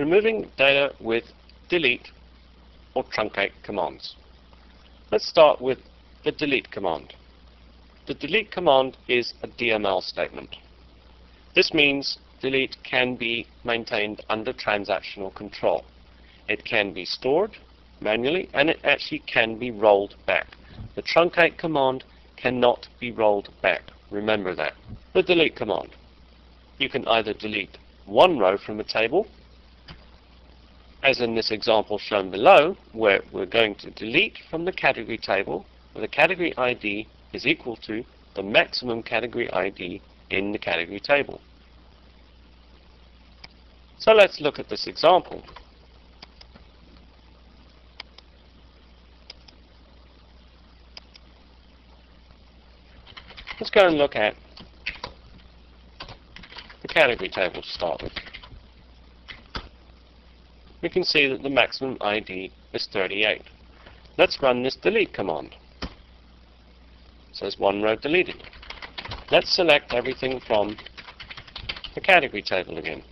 removing data with delete or truncate commands. Let's start with the delete command. The delete command is a DML statement. This means delete can be maintained under transactional control. It can be stored manually and it actually can be rolled back. The truncate command cannot be rolled back. Remember that. The delete command. You can either delete one row from a table, as in this example shown below, where we're going to delete from the category table where the category ID is equal to the maximum category ID in the category table. So let's look at this example. Let's go and look at the category table to start with. We can see that the maximum ID is 38. Let's run this delete command. It says one row deleted. Let's select everything from the category table again.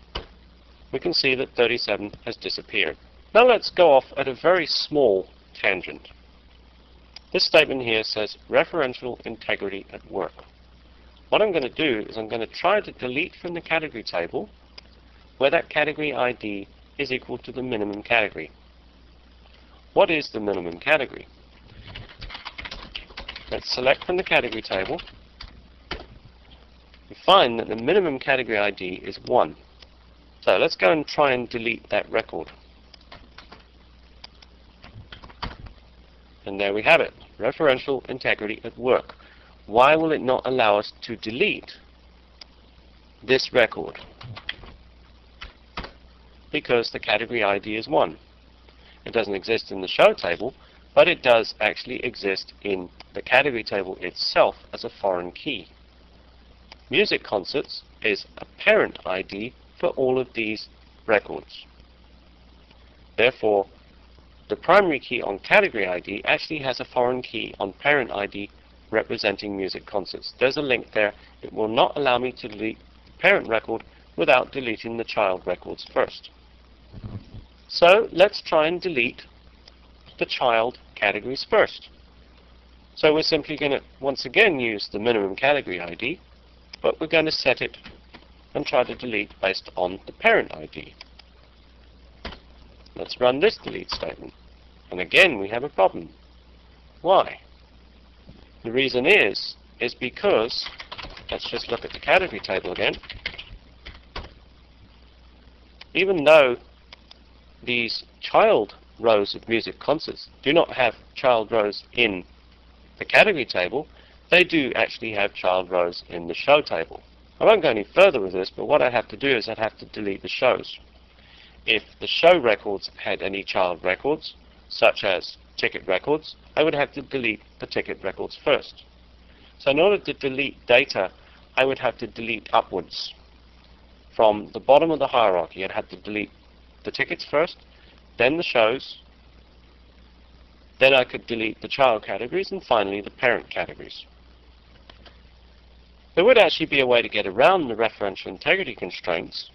We can see that 37 has disappeared. Now let's go off at a very small tangent. This statement here says referential integrity at work. What I'm going to do is I'm going to try to delete from the category table where that category ID is equal to the minimum category. What is the minimum category? Let's select from the category table. We find that the minimum category ID is 1. So let's go and try and delete that record. And there we have it, referential integrity at work. Why will it not allow us to delete this record? Because the category ID is 1. It doesn't exist in the show table, but it does actually exist in the category table itself as a foreign key. Music concerts is a parent ID for all of these records. Therefore, the primary key on category ID actually has a foreign key on parent ID representing music concerts. There's a link there. It will not allow me to delete the parent record without deleting the child records first. So let's try and delete the child categories first. So we're simply going to once again use the minimum category ID, but we're going to set it and try to delete based on the parent ID. Let's run this delete statement. And again, we have a problem. Why? The reason is, is because, let's just look at the category table again. Even though these child rows of music concerts do not have child rows in the category table, they do actually have child rows in the show table. I won't go any further with this, but what I have to do is I'd have to delete the shows if the show records had any child records, such as ticket records, I would have to delete the ticket records first. So in order to delete data, I would have to delete upwards. From the bottom of the hierarchy, I'd have to delete the tickets first, then the shows, then I could delete the child categories, and finally the parent categories. There would actually be a way to get around the referential integrity constraints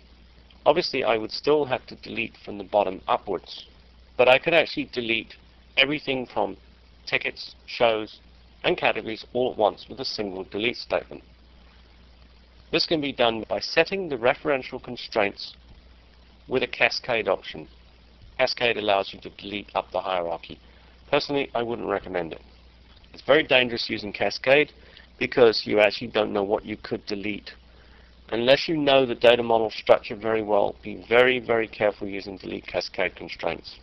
Obviously, I would still have to delete from the bottom upwards, but I could actually delete everything from tickets, shows, and categories all at once with a single delete statement. This can be done by setting the referential constraints with a cascade option. Cascade allows you to delete up the hierarchy. Personally, I wouldn't recommend it. It's very dangerous using Cascade because you actually don't know what you could delete Unless you know the data model structure very well, be very, very careful using delete cascade constraints.